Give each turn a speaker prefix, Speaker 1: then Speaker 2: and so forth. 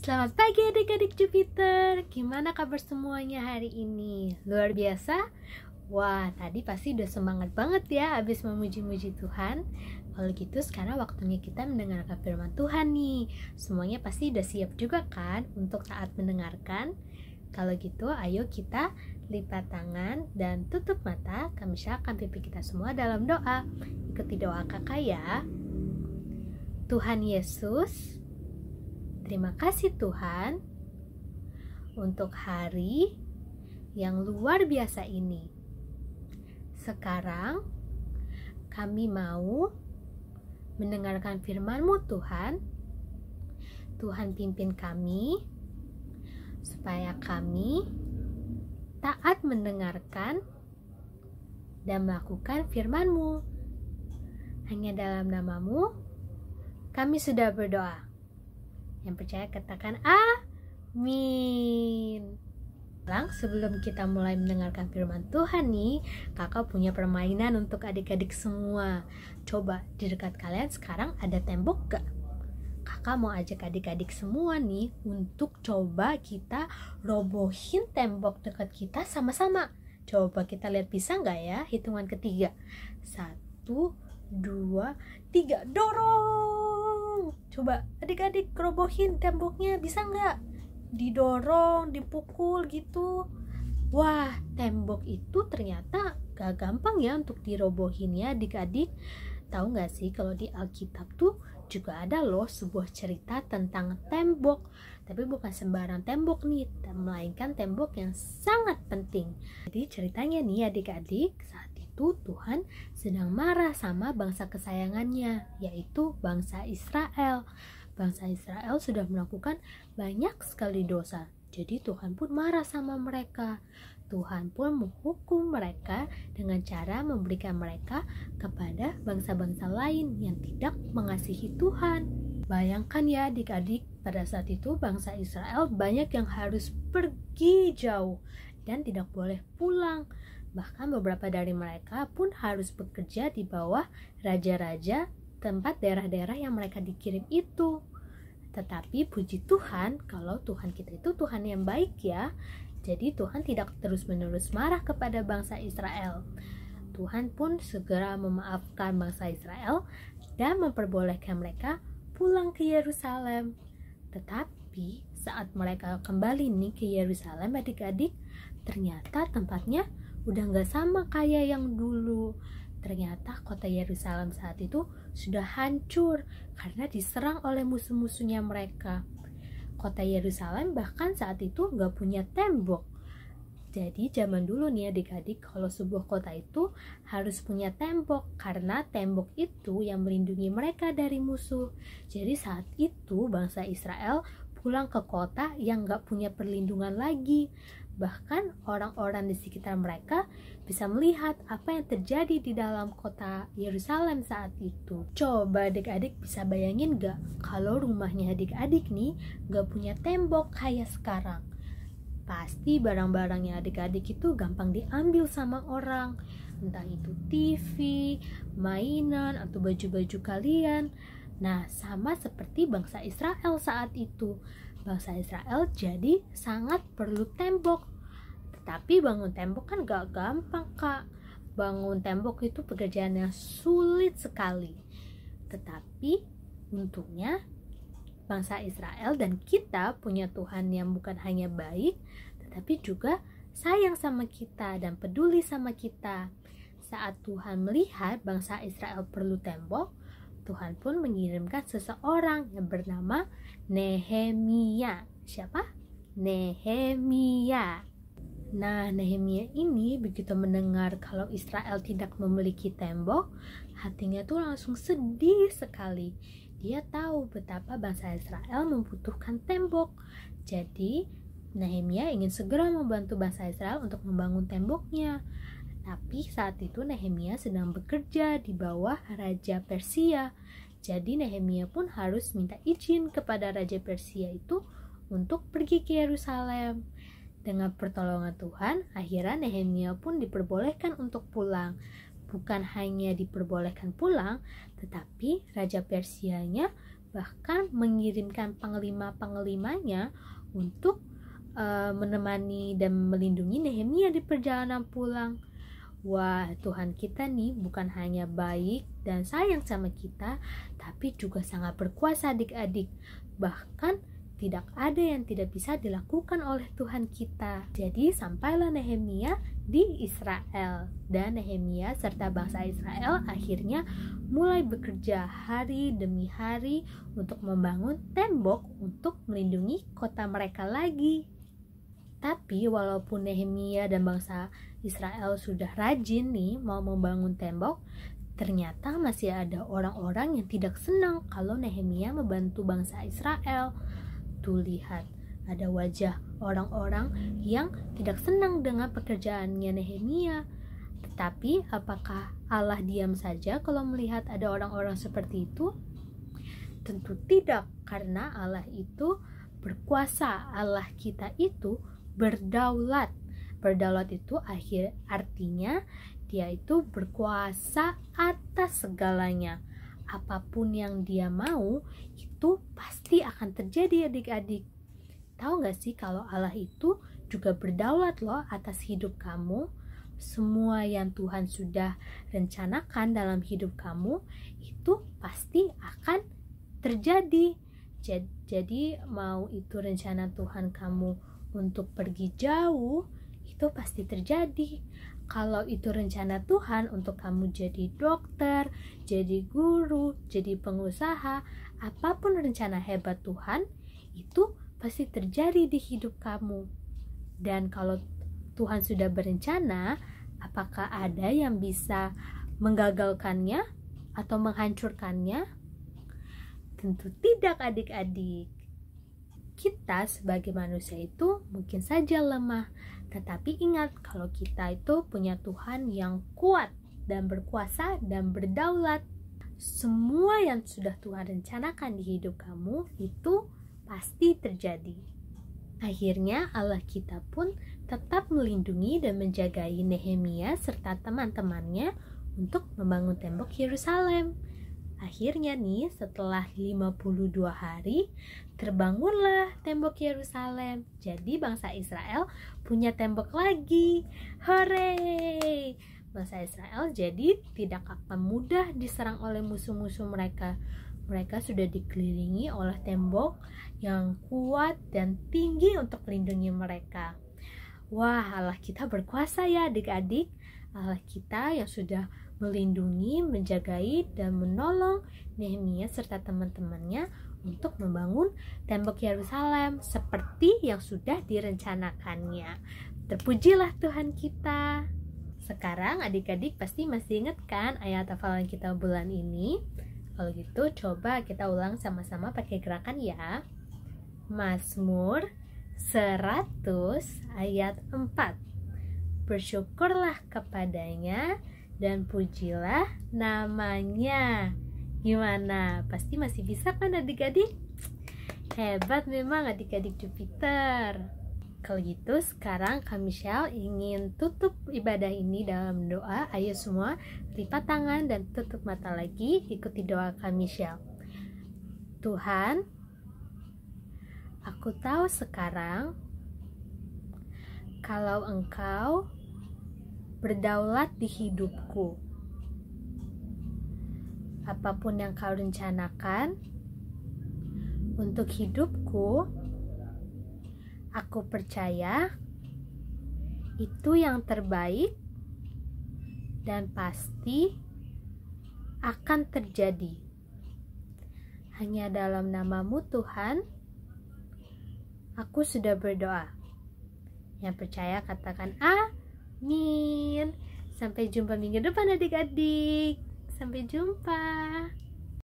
Speaker 1: Selamat pagi adik-adik Jupiter. Gimana kabar semuanya hari ini? Luar biasa? Wah, tadi pasti udah semangat banget ya Abis memuji-muji Tuhan. Kalau gitu sekarang waktunya kita mendengarkan firman Tuhan nih. Semuanya pasti udah siap juga kan Untuk saat mendengarkan? Kalau gitu ayo kita lipat tangan dan tutup mata. Kami akan pimpin kita semua dalam doa. Ikuti doa kakak ya. Tuhan Yesus Terima kasih Tuhan untuk hari yang luar biasa ini. Sekarang kami mau mendengarkan firman-Mu Tuhan. Tuhan pimpin kami supaya kami taat mendengarkan dan melakukan firman-Mu. Hanya dalam namamu kami sudah berdoa. Yang percaya katakan amin. Lang, sebelum kita mulai mendengarkan firman Tuhan nih, kakak punya permainan untuk adik-adik semua. Coba di dekat kalian sekarang ada tembok gak? Kakak mau ajak adik-adik semua nih untuk coba kita robohin tembok dekat kita sama-sama. Coba kita lihat bisa nggak ya hitungan ketiga. Satu, dua, tiga, dorong. Coba adik-adik robohin temboknya bisa nggak? Didorong, dipukul gitu. Wah, tembok itu ternyata gak gampang ya untuk dirobohin ya adik-adik. Tahu nggak sih kalau di Alkitab tuh juga ada loh sebuah cerita tentang tembok. Tapi bukan sembarang tembok nih, melainkan tembok yang sangat penting. Jadi ceritanya nih adik-adik, saat itu Tuhan sedang marah sama bangsa kesayangannya, yaitu bangsa Israel. Bangsa Israel sudah melakukan banyak sekali dosa, jadi Tuhan pun marah sama mereka. Tuhan pun menghukum mereka dengan cara memberikan mereka kepada bangsa-bangsa lain yang tidak mengasihi Tuhan. Bayangkan ya adik-adik, pada saat itu bangsa Israel banyak yang harus pergi jauh dan tidak boleh pulang. Bahkan beberapa dari mereka pun harus bekerja di bawah raja-raja tempat daerah-daerah yang mereka dikirim itu. Tetapi puji Tuhan, kalau Tuhan kita itu Tuhan yang baik ya. Jadi Tuhan tidak terus-menerus marah kepada bangsa Israel. Tuhan pun segera memaafkan bangsa Israel dan memperbolehkan mereka pulang ke Yerusalem. Tetapi saat mereka kembali nih ke Yerusalem adik-adik, ternyata tempatnya udah nggak sama kayak yang dulu. Ternyata kota Yerusalem saat itu sudah hancur karena diserang oleh musuh-musuhnya mereka. Kota Yerusalem bahkan saat itu nggak punya tembok. Jadi zaman dulu nih adik-adik kalau sebuah kota itu harus punya tembok karena tembok itu yang melindungi mereka dari musuh. Jadi saat itu bangsa Israel pulang ke kota yang nggak punya perlindungan lagi. Bahkan orang-orang di sekitar mereka bisa melihat apa yang terjadi di dalam kota Yerusalem saat itu. Coba adik-adik bisa bayangin gak kalau rumahnya adik-adik nih gak punya tembok kayak sekarang. Pasti barang-barangnya adik-adik itu gampang diambil sama orang. Entah itu TV, mainan, atau baju-baju kalian. Nah, sama seperti bangsa Israel saat itu bangsa Israel jadi sangat perlu tembok. Tetapi bangun tembok kan gak gampang kak. Bangun tembok itu pekerjaan yang sulit sekali. Tetapi untungnya bangsa Israel dan kita punya Tuhan yang bukan hanya baik, tetapi juga sayang sama kita dan peduli sama kita. Saat Tuhan melihat bangsa Israel perlu tembok, Tuhan pun mengirimkan seseorang yang bernama Nehemia. Siapa? Nehemia. Nah, Nehemia ini begitu mendengar kalau Israel tidak memiliki tembok, hatinya tuh langsung sedih sekali. Dia tahu betapa bangsa Israel membutuhkan tembok. Jadi, Nehemia ingin segera membantu bangsa Israel untuk membangun temboknya. Tapi saat itu Nehemia sedang bekerja di bawah Raja Persia. Jadi Nehemia pun harus minta izin kepada Raja Persia itu untuk pergi ke Yerusalem. Dengan pertolongan Tuhan, akhirnya Nehemia pun diperbolehkan untuk pulang. Bukan hanya diperbolehkan pulang, tetapi Raja Persianya bahkan mengirimkan panglima-panglimanya untuk uh, menemani dan melindungi Nehemia di perjalanan pulang. Wah, Tuhan kita nih bukan hanya baik dan sayang sama kita, tapi juga sangat berkuasa adik-adik. Bahkan tidak ada yang tidak bisa dilakukan oleh Tuhan kita. Jadi sampailah Nehemia di Israel dan Nehemia serta bangsa Israel akhirnya mulai bekerja hari demi hari untuk membangun tembok untuk melindungi kota mereka lagi. Tapi walaupun Nehemia dan bangsa Israel sudah rajin nih mau membangun tembok, ternyata masih ada orang-orang yang tidak senang kalau Nehemia membantu bangsa Israel Tuh lihat, ada wajah orang-orang yang tidak senang dengan pekerjaannya Nehemia. Tetapi apakah Allah diam saja kalau melihat ada orang-orang seperti itu? Tentu tidak, karena Allah itu berkuasa. Allah kita itu berdaulat. Berdaulat itu akhir artinya dia itu berkuasa atas segalanya. Apa pun yang dia mau itu pasti akan terjadi adik-adik. Tahu gak sih kalau Allah itu juga berdaulat loh atas hidup kamu? Semua yang Tuhan sudah rencanakan dalam hidup kamu itu pasti akan terjadi. Jadi mau itu rencana Tuhan kamu untuk pergi jauh itu pasti terjadi kalau itu rencana Tuhan untuk kamu jadi dokter, jadi guru, jadi pengusaha, apa pun rencana hebat Tuhan, itu pasti terjadi di hidup kamu. Dan kalau Tuhan sudah berencana, apakah ada yang bisa menggagalkannya atau menghancurkannya? Tentu tidak, adik-adik. Kita sebagai manusia itu mungkin saja lemah, tetapi ingat kalau kita itu punya Tuhan yang kuat dan berkuasa dan berdaulat. Semua yang sudah Tuhan rencanakan di hidup kamu itu pasti terjadi. Akhirnya Allah kita pun tetap melindungi dan menjagai Nehemia serta teman-temannya untuk membangun tembok Yerusalem. Akhirnya nih setelah 52 hari terbangunlah tembok Yerusalem. Jadi bangsa Israel punya tembok lagi. Hore! Bangsa Israel jadi tidak akan mudah diserang oleh musuh-musuh mereka. Mereka sudah dikelilingi oleh tembok yang kuat dan tinggi untuk melindungi mereka. Wah, Allah kita berkuasa ya adik-adik. Allah kita yang sudah melindungi, menjagai, dan menolong Nehemia serta teman-temannya untuk membangun tembok Yerusalem seperti yang sudah direncanakannya. Terpujilah Tuhan kita. Sekarang adik-adik pasti masih ingat kan ayat hafalan kita bulan ini? Kalau gitu coba kita ulang sama-sama pakai gerakan ya. Mazmur 100 ayat 4 Bersyukurlah kepadanya dan pujilah namanya. Gimana? Pasti masih bisa kan adik-adik? Hebat memang adik-adik Jupiter. Kalau gitu sekarang Kak Michelle ingin tutup ibadah ini dalam doa. Ayo semua lipat tangan dan tutup mata lagi. Ikuti doa Kak Michelle. Tuhan, aku tahu sekarang kalau Engkau berdaulat di hidupku. Apa pun yang kau rencanakan untuk hidupku, aku percaya itu yang terbaik dan pasti akan terjadi. Hanya dalam namamu Tuhan, aku sudah berdoa. Yang percaya katakan A. Amin. Sampai jumpa minggu depan adik-adik. Sampai jumpa.